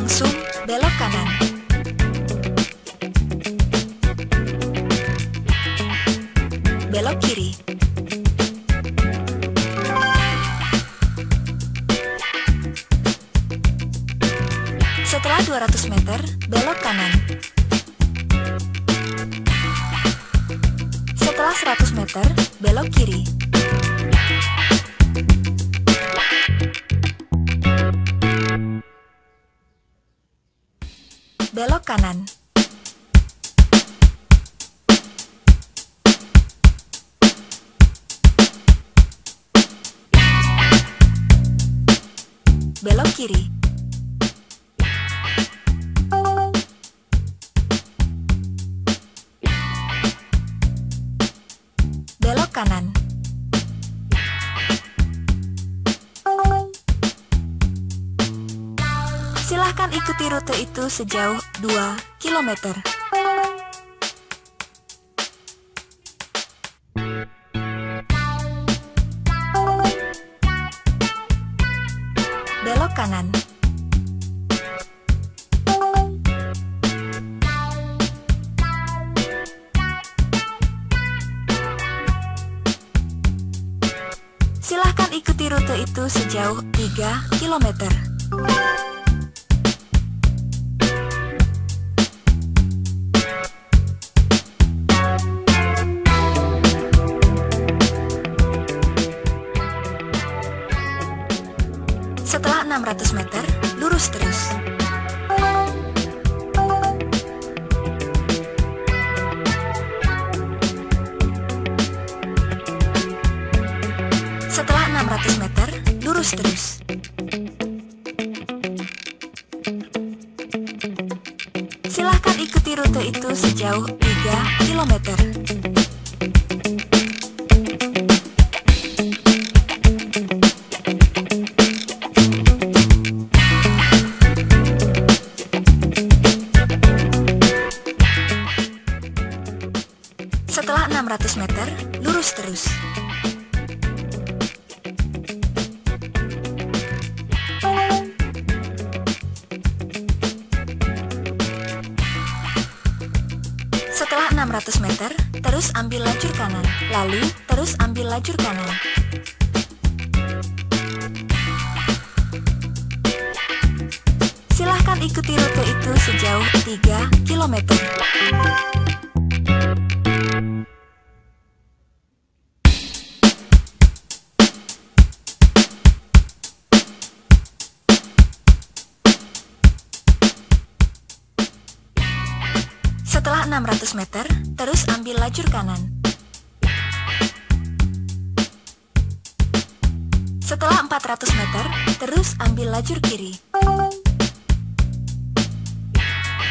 cảm xúc Belok kanan. Belok kiri. Silahkan ikuti rute itu sejauh 2 km. Belok kanan. Silahkan ikuti rute itu sejauh 3 km. Silahkan ikuti rute itu sejauh 3 km. Setelah 600 meter, terus ambil lajur kanan. Lalu, terus ambil lajur kanan. Silahkan ikuti rute itu sejauh 3 km. 600 meter, terus ambil lajur kanan. Setelah 400 meter, terus ambil lajur kiri.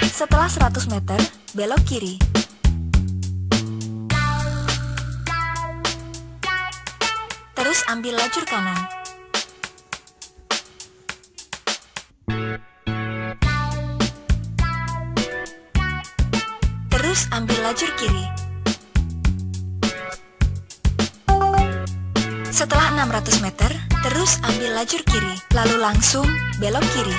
Setelah 100 meter, belok kiri. Terus ambil lajur kanan. Terus ambil lajur kiri. Setelah 600 meter, terus ambil lajur kiri, lalu langsung belok kiri.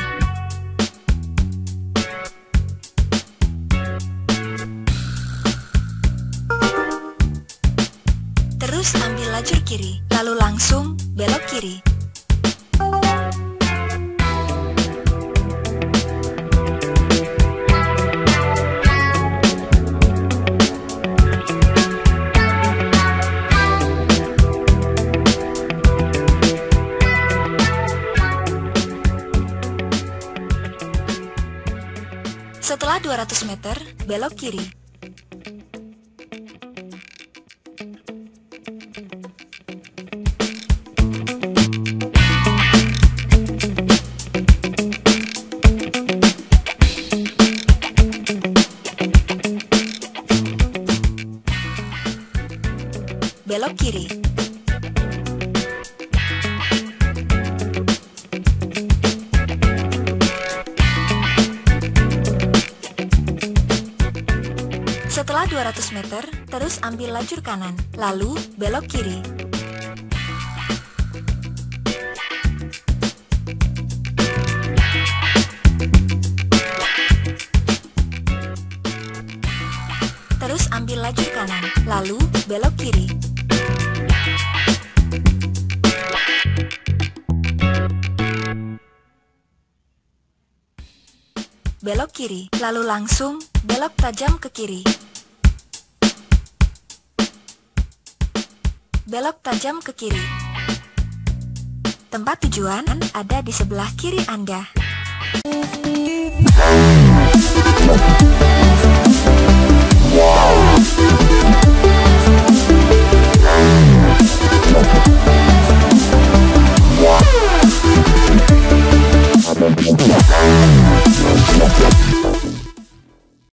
Terus ambil lajur kiri, lalu langsung belok kiri. 200 meter, belok kiri. Setelah 200 meter, terus ambil lajur kanan, lalu belok kiri. Terus ambil lajur kanan, lalu belok kiri. Belok kiri, lalu langsung belok tajam ke kiri. Belok tajam ke kiri. Tempat tujuan ada di sebelah kiri Anda.